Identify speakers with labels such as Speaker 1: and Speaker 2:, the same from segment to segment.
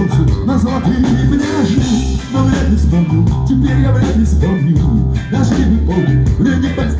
Speaker 1: солнцу на золотые пляжи Но вряд ли вспомню, теперь я вряд ли вспомню Даже не помню, время подскажет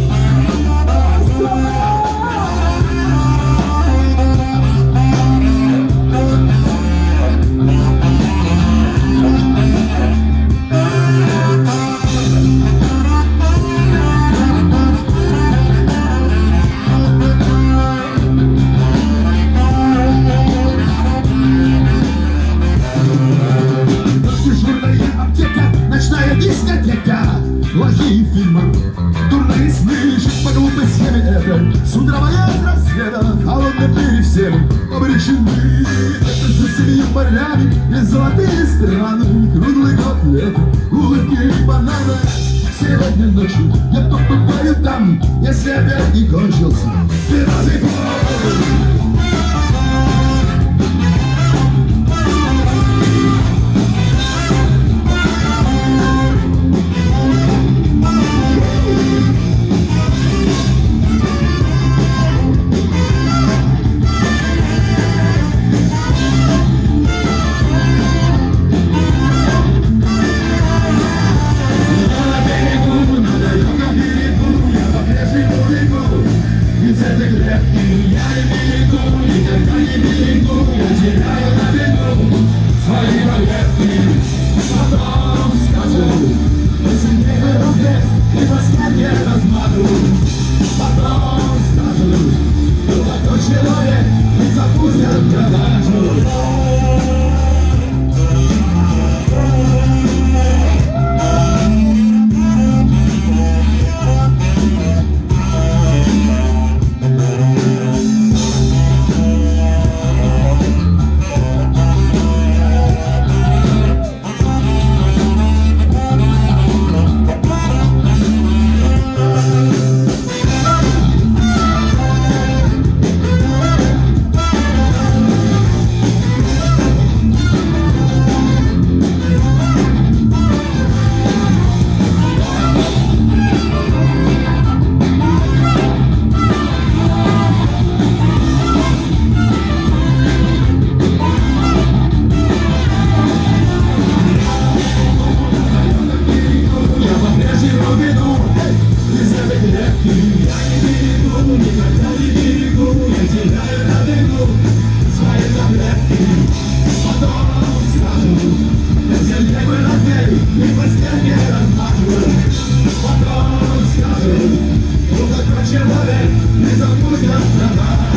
Speaker 1: С утра боясь рассвета, холодным мире всем обречены Это за семью полями и золотые страны. Круглый год лето, улыбки и бананы Сегодня ночью я побываю там, если опять не кончился Человек не запустят продажу.